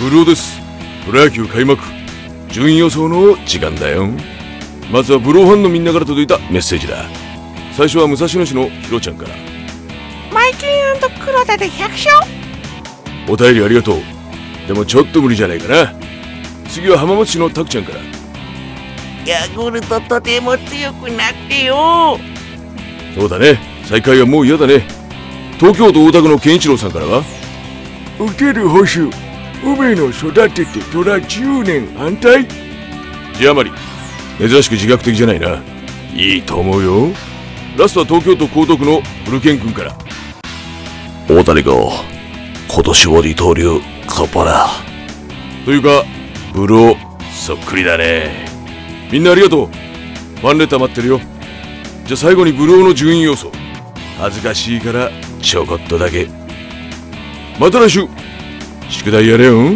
ブルーです。プロ野球開幕。順位予想の時間だよ。まずはブローファンのみんなから届いたメッセージだ。最初は武蔵野市のひろちゃんから。マイケン黒田で100勝お便りありがとう。でもちょっと無理じゃないかな。次は浜松市のたくちゃんから。ヤクルトとても強くなってよ。そうだね。再開はもう嫌だね。東京都大田区の健一郎さんからは。打てる捕手梅野育てて虎10年反対。字余り珍しく自覚的じゃないな。いいと思うよ。ラストは東京都江東区の古健君から。大谷君今年は二刀流カッパだというかブローそっくりだね。みんなありがとう。ファンレター待ってるよ。じゃあ最後にブローの順位予想。恥ずかしいからちょこっとだけ。また来週宿題やれよ